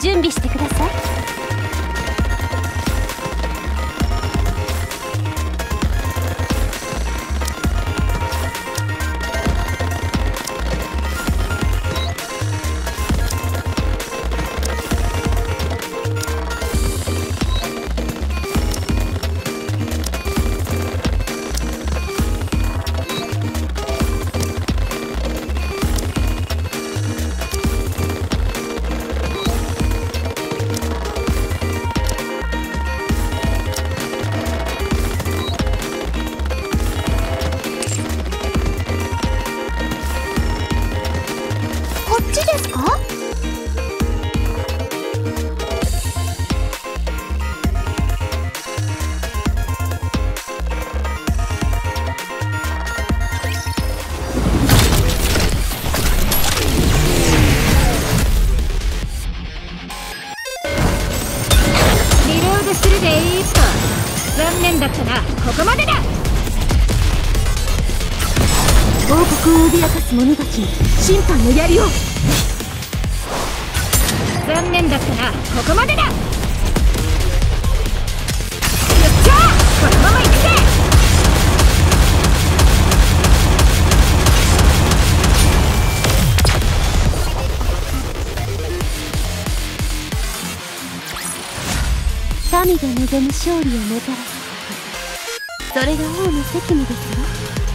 準備してください。でいいと残念だったな。ここまでだ。王国を脅かす者たちに審判の槍を。残念だったな。ここまでだ。神が望む勝利をもたらすこと。それが王の責務ですよ。